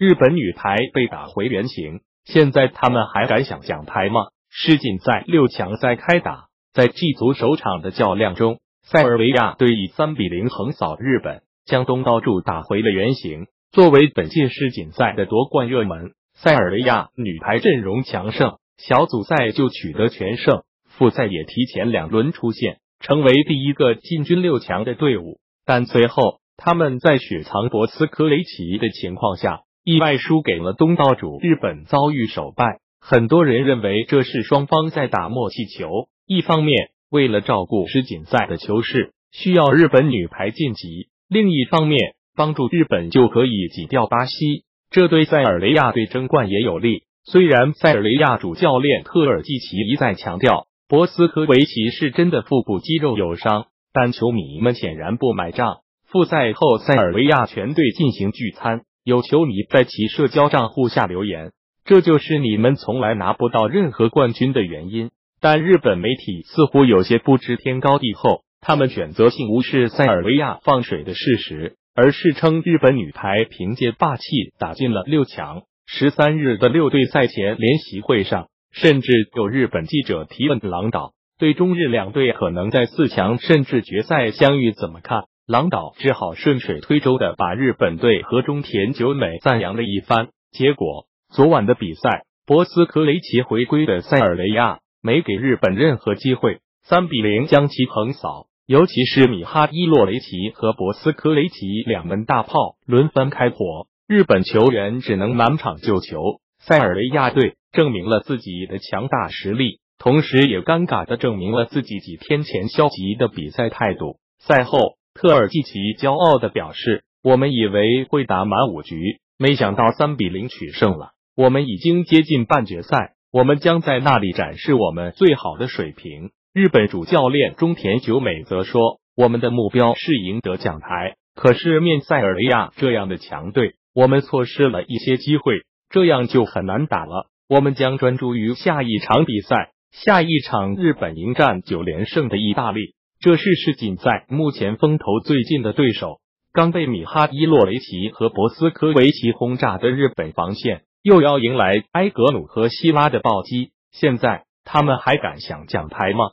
日本女排被打回原形，现在他们还敢想奖牌吗？世锦赛六强赛开打，在 G 组首场的较量中，塞尔维亚队以三比零横扫日本，将东道主打回了原形。作为本届世锦赛的夺冠热门，塞尔维亚女排阵容强盛，小组赛就取得全胜，复赛也提前两轮出线，成为第一个进军六强的队伍。但随后他们在雪藏博斯科维奇的情况下，意外输给了东道主日本，遭遇首败。很多人认为这是双方在打默契球。一方面，为了照顾世锦赛的球势，需要日本女排晋级；另一方面，帮助日本就可以挤掉巴西，这对塞尔维亚队争冠也有利。虽然塞尔维亚主教练特尔季奇一再强调博斯科维奇是真的腹部肌肉有伤，但球迷们显然不买账。复赛后，塞尔维亚全队进行聚餐，有球迷在其社交账户下留言。这就是你们从来拿不到任何冠军的原因。但日本媒体似乎有些不知天高地厚，他们选择性无视塞尔维亚放水的事实，而是称日本女排凭借霸气打进了六强。十三日的六队赛前联席会上，甚至有日本记者提问郎导对中日两队可能在四强甚至决赛相遇怎么看？郎岛只好顺水推舟的把日本队和中田久美赞扬了一番。结果。昨晚的比赛，博斯科维奇回归的塞尔维亚没给日本任何机会，三比零将其横扫。尤其是米哈伊洛维奇和博斯科维奇两门大炮轮番开火，日本球员只能满场救球。塞尔维亚队证明了自己的强大实力，同时也尴尬的证明了自己几天前消极的比赛态度。赛后，特尔季奇骄傲的表示：“我们以为会打满五局，没想到三比零取胜了。”我们已经接近半决赛，我们将在那里展示我们最好的水平。日本主教练中田久美则说：“我们的目标是赢得奖牌，可是面塞尔维亚这样的强队，我们错失了一些机会，这样就很难打了。我们将专注于下一场比赛，下一场日本迎战九连胜的意大利，这是世锦赛目前风头最近的对手。刚被米哈伊洛维奇和博斯科维奇轰炸的日本防线。”又要迎来埃格努和希拉的暴击，现在他们还敢想奖牌吗？